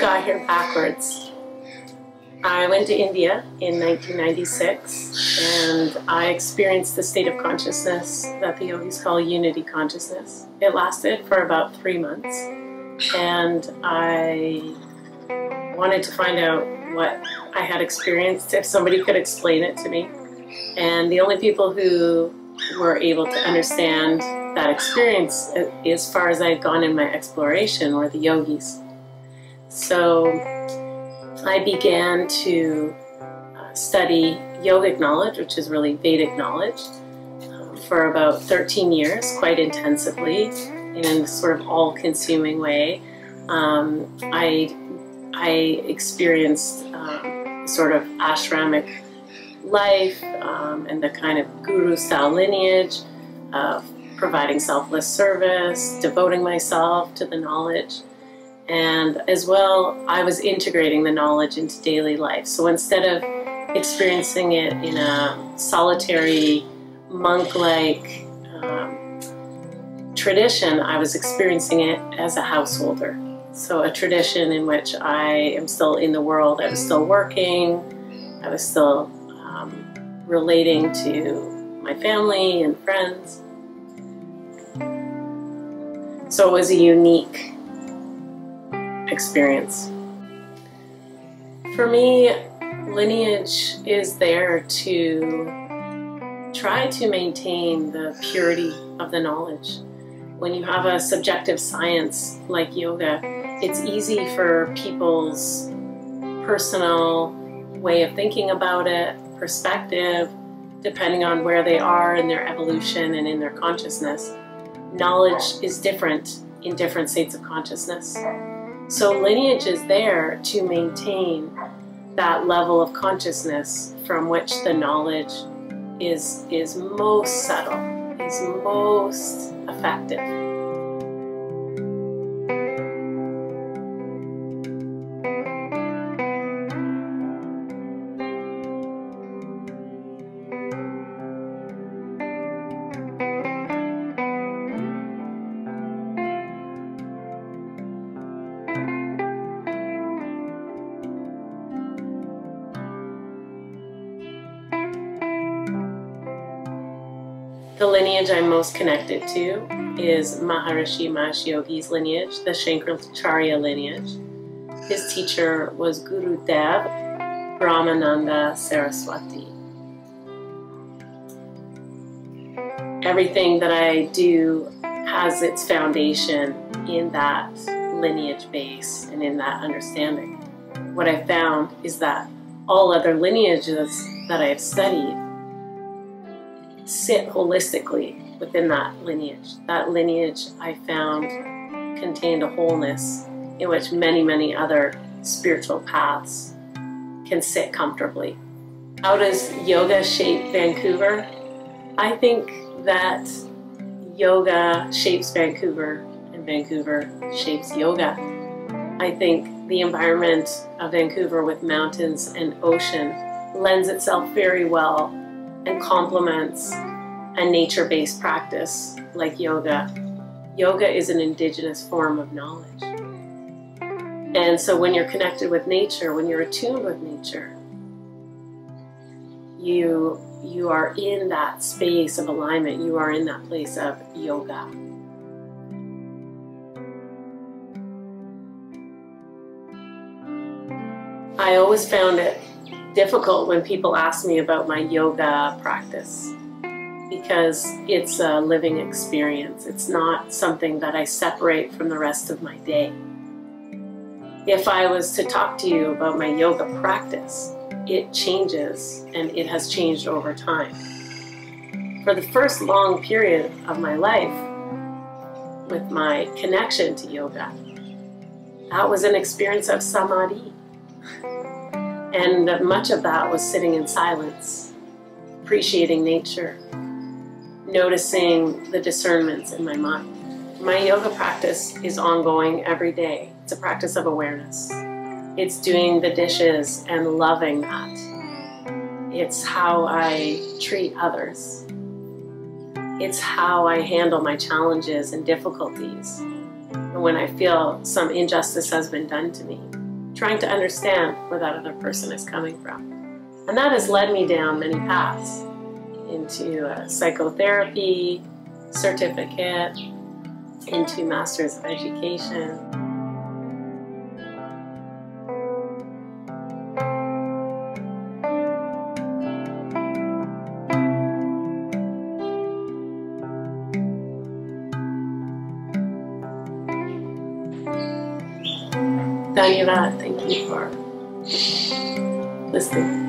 Got here backwards. I went to India in 1996 and I experienced the state of consciousness that the yogis call unity consciousness. It lasted for about three months and I wanted to find out what I had experienced, if somebody could explain it to me. And the only people who were able to understand that experience uh, as far as I had gone in my exploration were the yogis. So I began to uh, study yogic knowledge, which is really Vedic knowledge, um, for about 13 years, quite intensively, in a sort of all-consuming way. Um, I, I experienced um, sort of ashramic life um, and the kind of guru-style lineage of providing selfless service, devoting myself to the knowledge. And as well, I was integrating the knowledge into daily life. So instead of experiencing it in a solitary, monk-like um, tradition, I was experiencing it as a householder. So a tradition in which I am still in the world, I was still working, I was still um, relating to my family and friends. So it was a unique experience. For me, lineage is there to try to maintain the purity of the knowledge. When you have a subjective science like yoga, it's easy for people's personal way of thinking about it, perspective, depending on where they are in their evolution and in their consciousness, knowledge is different in different states of consciousness. So lineage is there to maintain that level of consciousness from which the knowledge is, is most subtle, is most effective. The lineage I'm most connected to is Maharishi Mahesh Yogi's lineage, the Shankaracharya lineage. His teacher was Guru Dev Brahmananda Saraswati. Everything that I do has its foundation in that lineage base and in that understanding. What I found is that all other lineages that I have studied sit holistically within that lineage. That lineage I found contained a wholeness in which many, many other spiritual paths can sit comfortably. How does yoga shape Vancouver? I think that yoga shapes Vancouver and Vancouver shapes yoga. I think the environment of Vancouver with mountains and ocean lends itself very well and complements a nature-based practice like yoga. Yoga is an indigenous form of knowledge. And so when you're connected with nature, when you're attuned with nature, you you are in that space of alignment. You are in that place of yoga. I always found it difficult when people ask me about my yoga practice because it's a living experience. It's not something that I separate from the rest of my day. If I was to talk to you about my yoga practice, it changes and it has changed over time. For the first long period of my life, with my connection to yoga, that was an experience of samadhi. And much of that was sitting in silence, appreciating nature, noticing the discernments in my mind. My yoga practice is ongoing every day. It's a practice of awareness. It's doing the dishes and loving that. It's how I treat others. It's how I handle my challenges and difficulties And when I feel some injustice has been done to me, trying to understand where that other person is coming from. And that has led me down many paths into psychotherapy, certificate, into Masters of Education. Daniela, thank you for listening.